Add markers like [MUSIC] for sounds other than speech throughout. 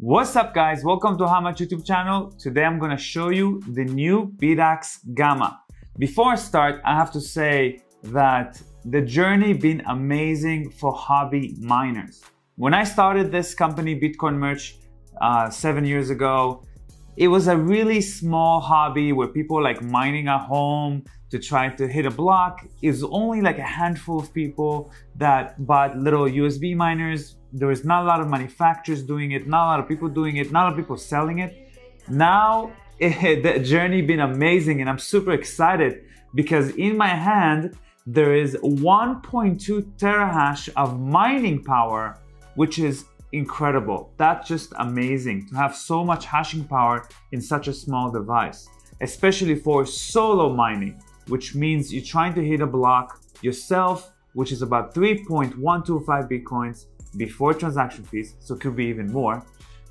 What's up guys? Welcome to How YouTube channel. Today I'm gonna show you the new Bitaxe Gamma. Before I start, I have to say that the journey been amazing for hobby miners. When I started this company, Bitcoin Merch, uh, seven years ago, it was a really small hobby where people like mining at home to try to hit a block. It was only like a handful of people that bought little USB miners. There was not a lot of manufacturers doing it, not a lot of people doing it, not a lot of people selling it. Now it, [LAUGHS] the journey been amazing and I'm super excited because in my hand there is 1.2 terahash of mining power, which is incredible. That's just amazing to have so much hashing power in such a small device, especially for solo mining, which means you're trying to hit a block yourself, which is about 3.125 Bitcoins before transaction fees, so it could be even more.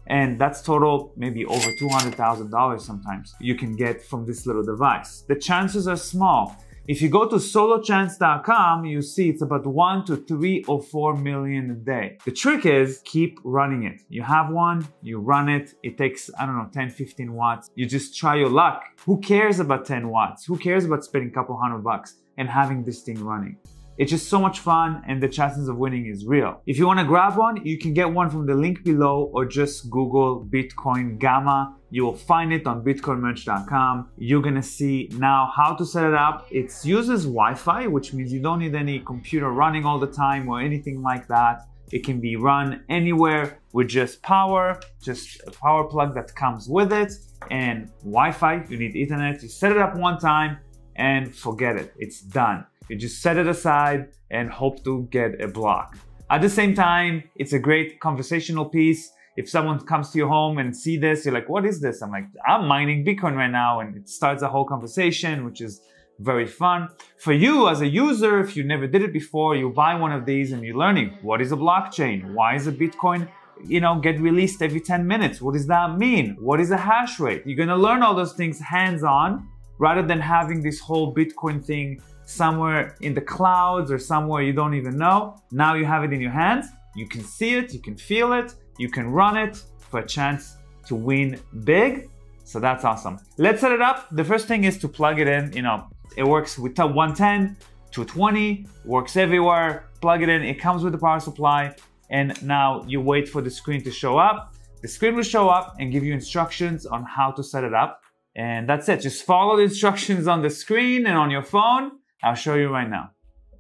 And that's total maybe over $200,000 sometimes you can get from this little device. The chances are small if you go to solochance.com, you see it's about one to three or four million a day. The trick is keep running it. You have one, you run it, it takes, I don't know, 10, 15 watts. You just try your luck. Who cares about 10 watts? Who cares about spending a couple hundred bucks and having this thing running? It's just so much fun and the chances of winning is real. If you want to grab one, you can get one from the link below or just Google Bitcoin Gamma. You will find it on bitcoinmerch.com. You're gonna see now how to set it up. It uses Wi-Fi, which means you don't need any computer running all the time or anything like that. It can be run anywhere with just power, just a power plug that comes with it, and Wi-Fi. You need Ethernet. You set it up one time and forget it. It's done. You just set it aside and hope to get a block. At the same time, it's a great conversational piece. If someone comes to your home and see this, you're like, what is this? I'm like, I'm mining Bitcoin right now. And it starts a whole conversation, which is very fun. For you as a user, if you never did it before, you buy one of these and you're learning what is a blockchain? Why is a Bitcoin, you know, get released every 10 minutes? What does that mean? What is a hash rate? You're to learn all those things hands on rather than having this whole Bitcoin thing somewhere in the clouds or somewhere you don't even know. Now you have it in your hands. You can see it, you can feel it, you can run it for a chance to win big. So that's awesome. Let's set it up. The first thing is to plug it in. You know, it works with 110, 220, works everywhere. Plug it in, it comes with the power supply. And now you wait for the screen to show up. The screen will show up and give you instructions on how to set it up. And that's it. Just follow the instructions on the screen and on your phone I'll show you right now.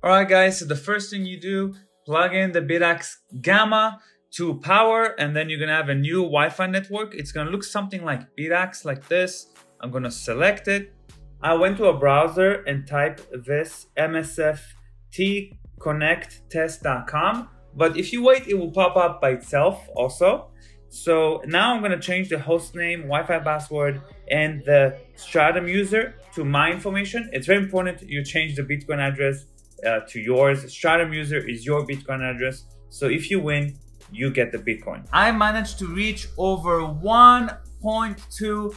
All right, guys, so the first thing you do, plug in the Bitaxe Gamma to power, and then you're gonna have a new Wi-Fi network. It's gonna look something like Bitaxe, like this. I'm gonna select it. I went to a browser and typed this msftconnecttest.com, but if you wait, it will pop up by itself also. So now I'm gonna change the host name, Wi-Fi password, and the Stratum user to my information. It's very important you change the Bitcoin address uh, to yours. Stratum user is your Bitcoin address. So if you win, you get the Bitcoin. I managed to reach over 1.2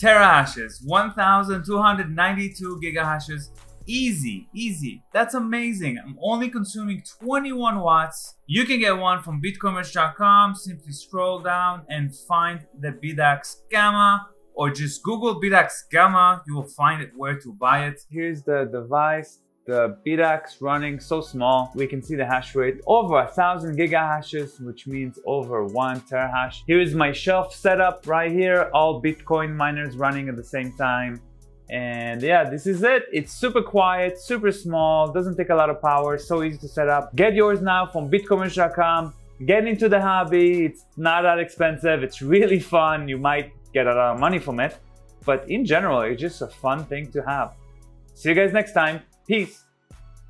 terahashes, 1,292 gigahashes Easy, easy. That's amazing. I'm only consuming 21 watts. You can get one from bitcoinmerch.com. Simply scroll down and find the Bitaxe Gamma or just Google Bitaxe Gamma. You will find it where to buy it. Here's the device. The Bitaxe running so small, we can see the hash rate over a thousand gigahashes, which means over one terahash. Here is my shelf setup right here, all Bitcoin miners running at the same time. And yeah, this is it. It's super quiet, super small, doesn't take a lot of power, so easy to set up. Get yours now from bitcoinmerch.com. Get into the hobby. It's not that expensive. It's really fun. You might get a lot of money from it, but in general, it's just a fun thing to have. See you guys next time. Peace.